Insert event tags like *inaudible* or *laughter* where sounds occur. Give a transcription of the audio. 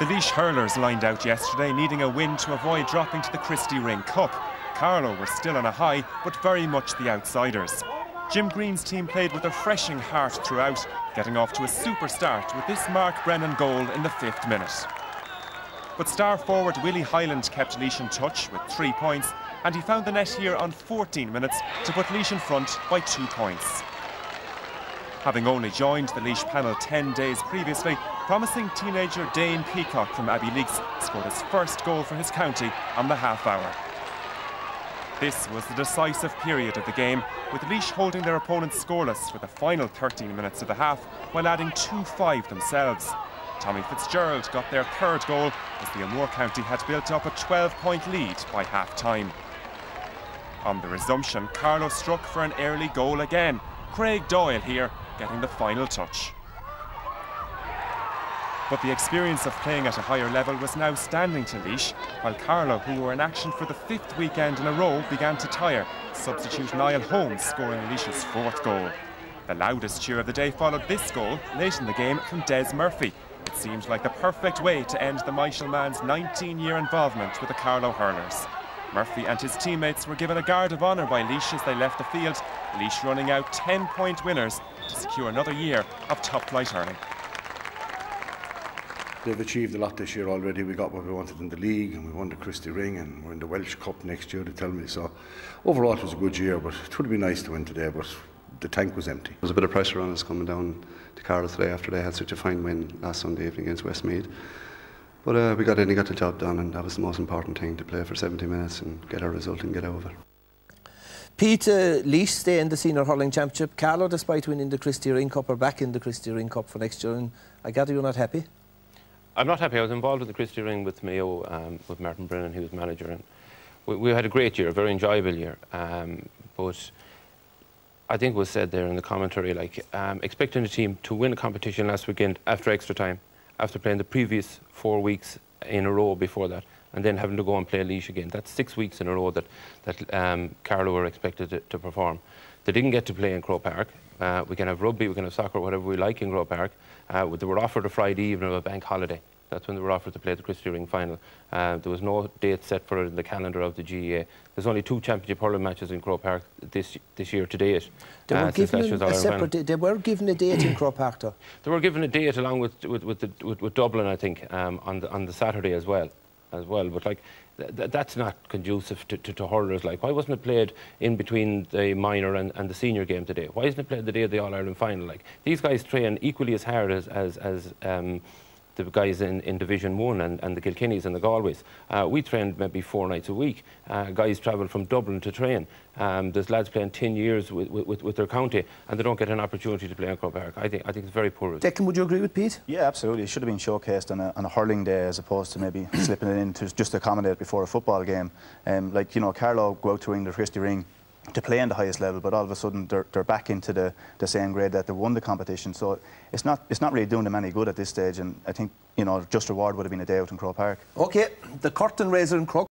The Laois hurlers lined out yesterday, needing a win to avoid dropping to the Christy Ring Cup. Carlow were still on a high, but very much the outsiders. Jim Green's team played with a refreshing heart throughout, getting off to a super start with this Mark Brennan goal in the fifth minute. But star forward Willie Hyland kept Laois in touch with three points, and he found the net here on 14 minutes to put Laois in front by two points. Having only joined the Laois panel 10 days previously, promising teenager Dane Peacock from Abbeyleix scored his first goal for his county on the half hour. This was the decisive period of the game, with Laois holding their opponents scoreless for the final 13 minutes of the half while adding 2-5 themselves. Tommy Fitzgerald got their third goal as the O'Moore County had built up a 12-point lead by half-time. On the resumption, Carlow struck for an early goal again. Craig Doyle here getting the final touch. But the experience of playing at a higher level was now standing to Laois, while Carlow, who were in action for the fifth weekend in a row, began to tire. Substitute Niall Holmes scoring Laois's fourth goal. The loudest cheer of the day followed this goal late in the game from Des Murphy. It seemed like the perfect way to end the Michael man's 19-year involvement with the Carlow hurlers. Murphy and his teammates were given a guard of honour by Laois as they left the field, Laois running out 10-point winners to secure another year of top-flight hurling. They've achieved a lot this year already. We got what we wanted in the league and we won the Christy Ring and we're in the Walsh Cup next year, they tell me. So overall it was a good year, but it would have been nice to win today, but the tank was empty. There was a bit of pressure on us coming down to Carlow today after they had such a fine win last Sunday evening against Westmeath. But uh, we got in and got the job done and that was the most important thing, to play for 70 minutes and get our result and get over. of it. Pete uh, Laois stay in the Senior Hurling Championship. Carlow, despite winning the Christy Ring Cup, are back in the Christy Ring Cup for next year. And I gather you're not happy? I'm not happy. I was involved with the Christy Ring with Mayo, um, with Martin Brennan, who was manager, and we, we, had a great year, a very enjoyable year. Um, but I think was said there in the commentary, like um, expecting a team to win a competition last weekend after extra time, after playing the previous four weeks in a row before that, and then having to go and play Laois again. That's six weeks in a row that that um, Carlow were expected to, to perform. They didn't get to play in Croke Park. Uh, we can have rugby, we can have soccer, whatever we like in Croke Park. Uh, they were offered a Friday evening of a bank holiday. That's when they were offered to play the Christy Ring final. Uh, there was no date set for it in the calendar of the GAA. There's only two championship hurling matches in Croke Park this this year to date. They were, uh, given a separate they were given a date in Croke Park, though. They were given a date along with with, with, the, with, with Dublin, I think, um, on the on the Saturday as well as well. But like th that's not conducive to, to, to, hurlers. Like why wasn't it played in between the minor and, and the senior game today? Why isn't it played the day of the All Ireland final? Like these guys train equally as hard as as, as um, the guys in, in Division 1 and, and the Kilkennys and the Galways. Uh, we trained maybe four nights a week. Uh, guys travel from Dublin to train. Um, there's lads playing 10 years with, with, with, their county and they don't get an opportunity to play in Croke Park. I think, I think it's very poor. Declan, would you agree with Pete? Yeah, absolutely. It should have been showcased on a, on a hurling day as opposed to maybe *coughs* slipping it in to just accommodate before a football game. Um, like, you know, Carlow go out to ring the Christy Ring to play in the highest level, but all of a sudden they're, they're back into the, the same grade that they won the competition. So it's not it's not really doing them any good at this stage. And I think you know just reward would have been a day out in Croke Park. Okay, the curtain raiser in Croke.